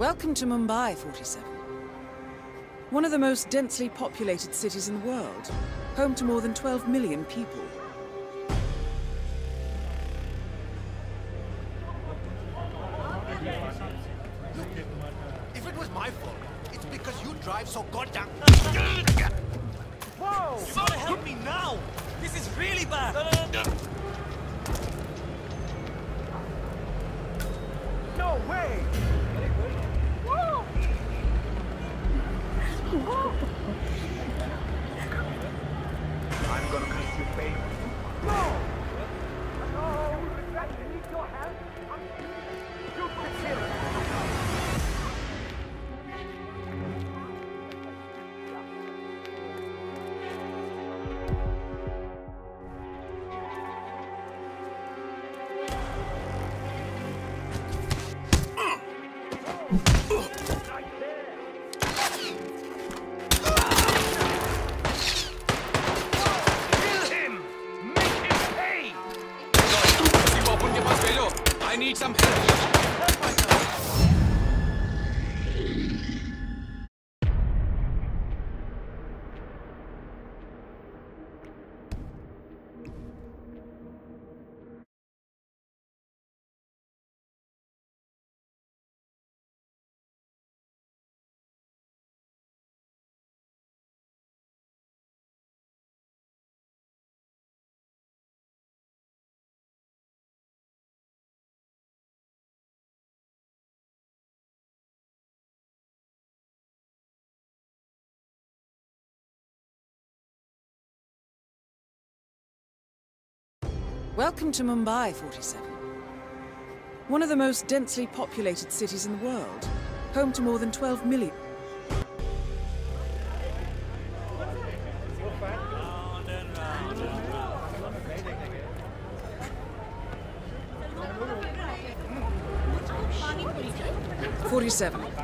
Welcome to Mumbai, 47. One of the most densely populated cities in the world, home to more than 12 million people. If it was my fault, it's because you drive so goddamn. Whoa! You gotta help me now! This is really bad! No way! Oh, I need some help. Welcome to Mumbai, 47. One of the most densely populated cities in the world, home to more than 12 million.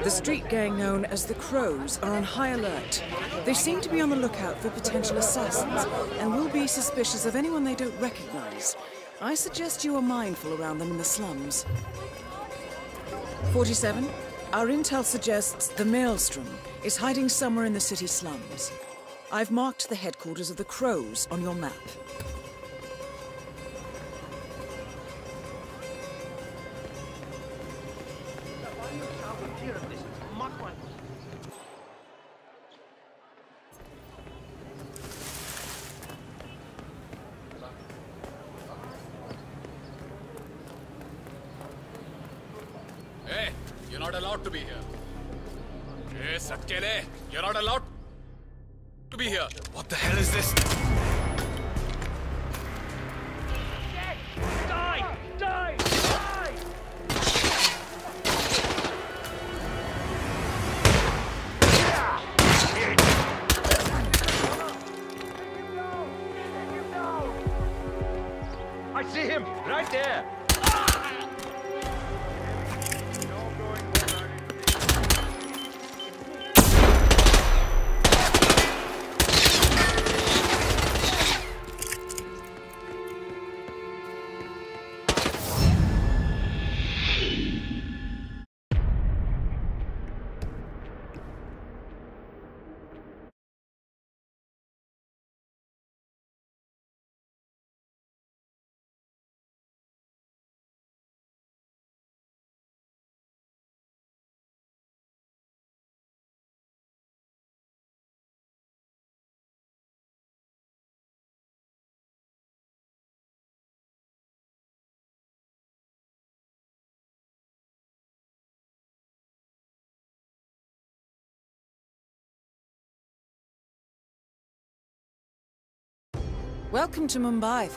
The street gang known as the Crows are on high alert. They seem to be on the lookout for potential assassins and will be suspicious of anyone they don't recognize. I suggest you are mindful around them in the slums. 47. Our intel suggests the Maelstrom is hiding somewhere in the city slums. I've marked the headquarters of the Crows on your map. Not allowed to be here. Hey, Satkele, you're not allowed to be here. What the hell is this? Welcome to Mumbai,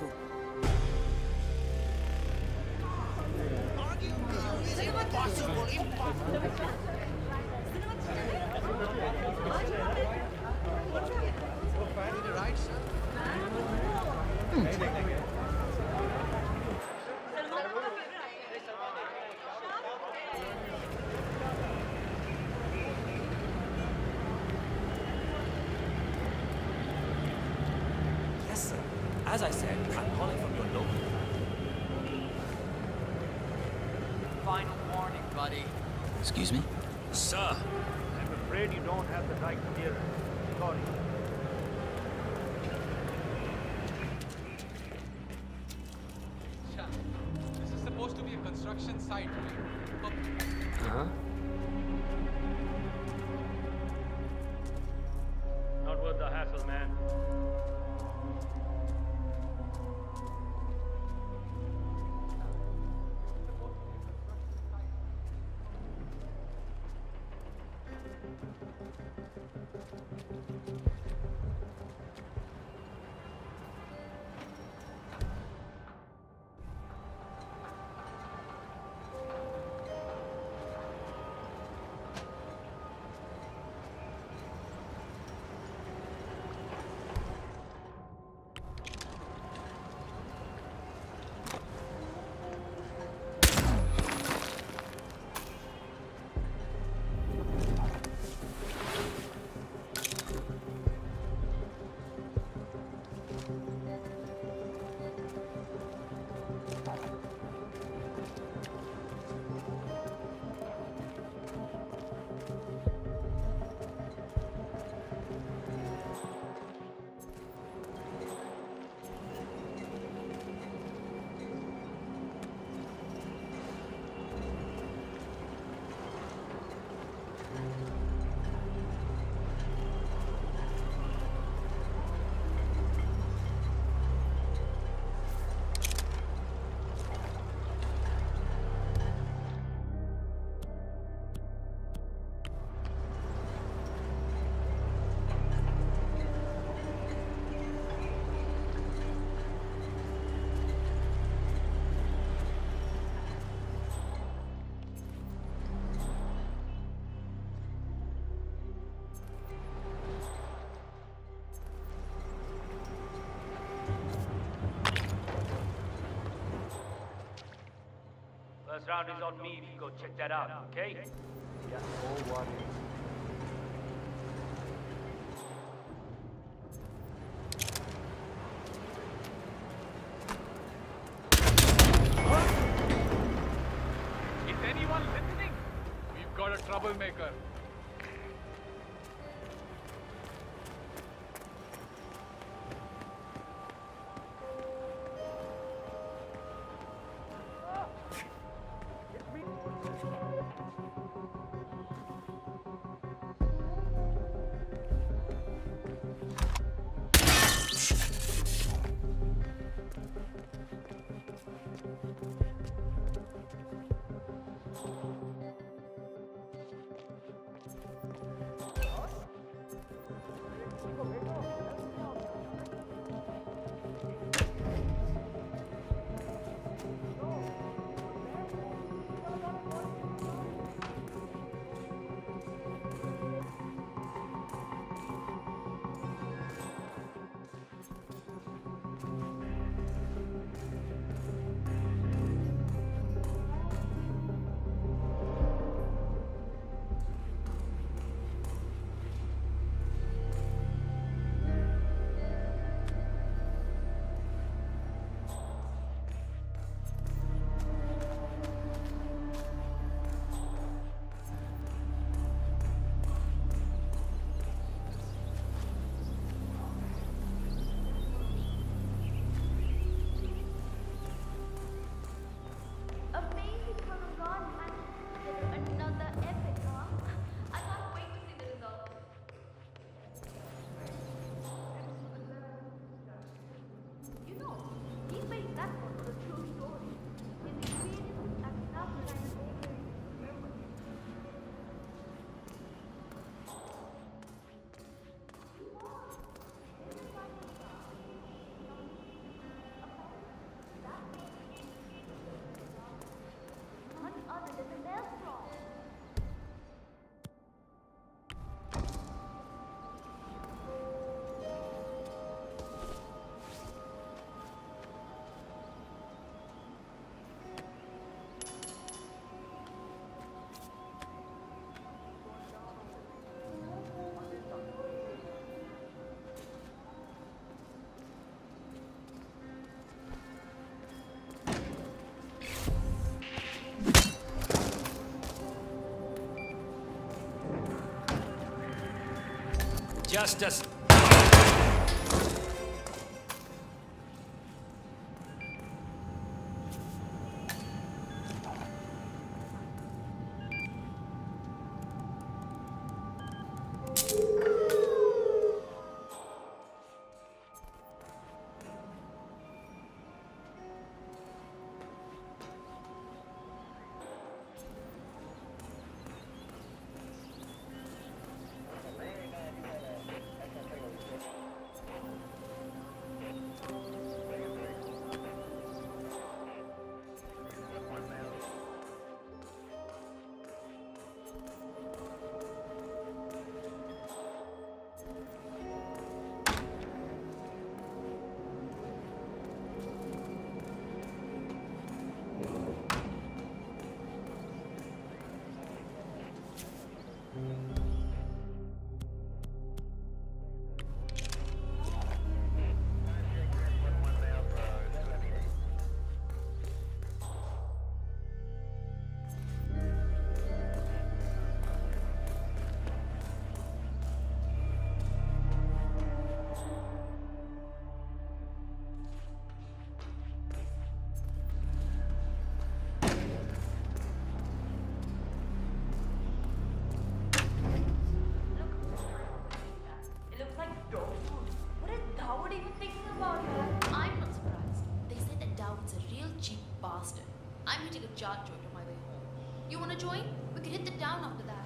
Yes, sir. Excuse me? Sir, I'm afraid you don't have the right clearance. Sorry. This is supposed to be a construction site, right? Oh, First round is on me go check that out, okay? Yeah, worries. Is justice. I'm hitting a jar joint on my way home. You wanna join? We can hit the town after that.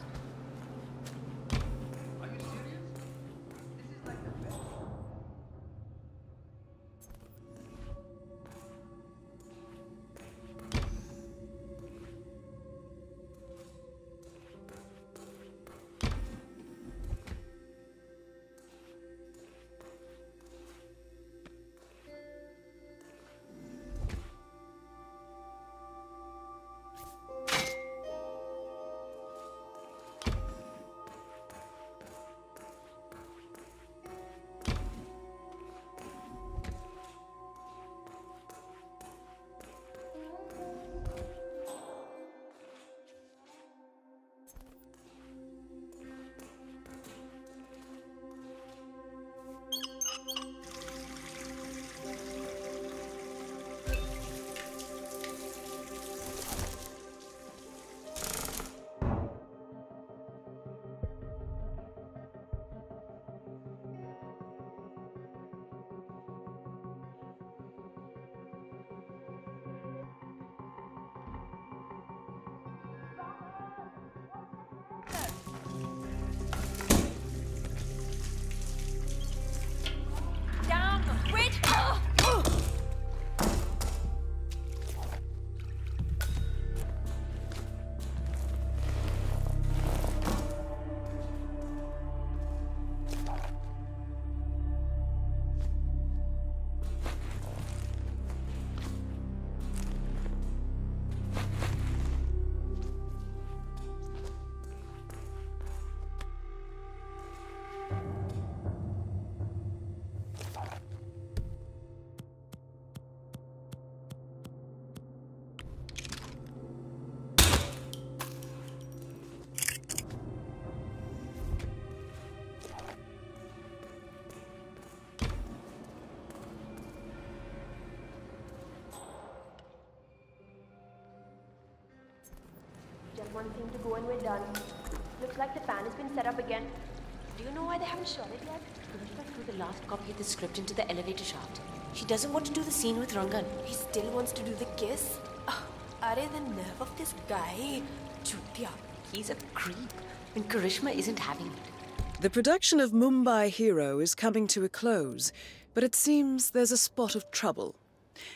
One thing to go and we're done. Looks like the fan has been set up again. Do you know why they haven't shot it yet? Karishma threw the last copy of the script into the elevator shaft. She doesn't want to do the scene with Rangan. He still wants to do the kiss? Ah, Are the nerve of this guy? Chutia. He's a creep. And Karishma isn't having it. The production of Mumbai Hero is coming to a close, but it seems there's a spot of trouble.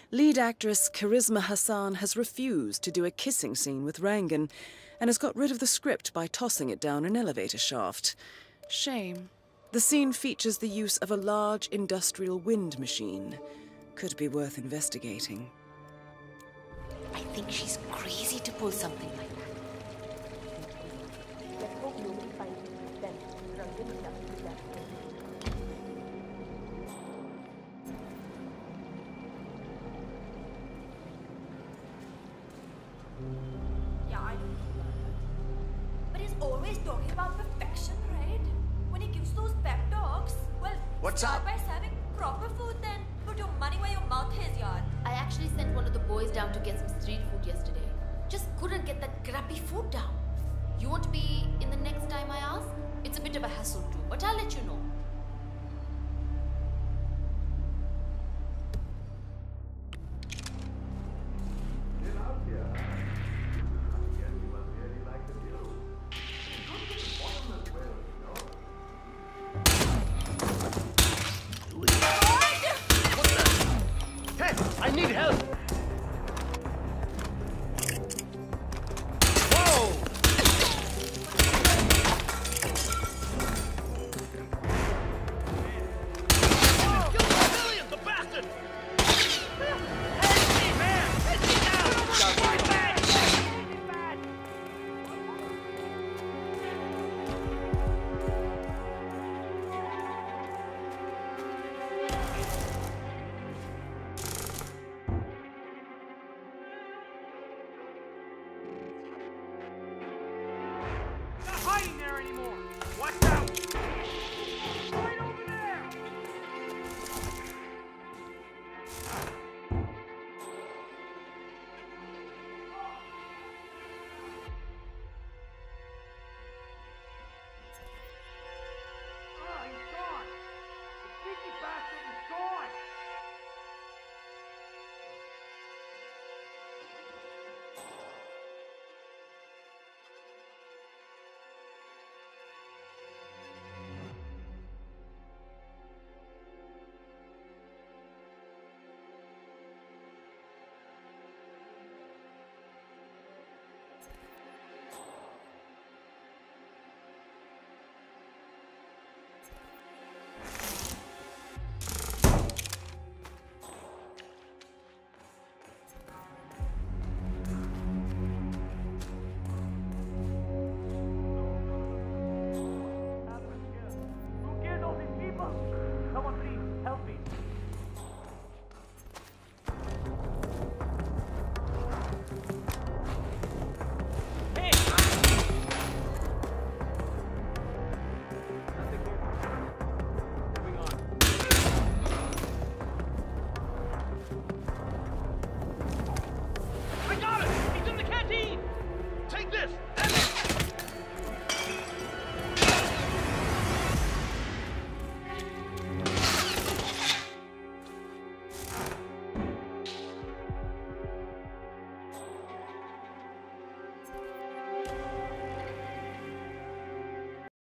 Lead actress Karishma Hassan has refused to do a kissing scene with Rangan and has got rid of the script by tossing it down an elevator shaft. Shame. The scene features the use of a large industrial wind machine. Could be worth investigating. I think she's crazy to pull something like that. What's start up? by serving proper food then. Put your money where your mouth is, yaar. I actually sent one of the boys down to get some street food yesterday. Just couldn't get that crappy food down. You want to be in the next time I ask? It's a bit of a hassle too, but I'll let you know.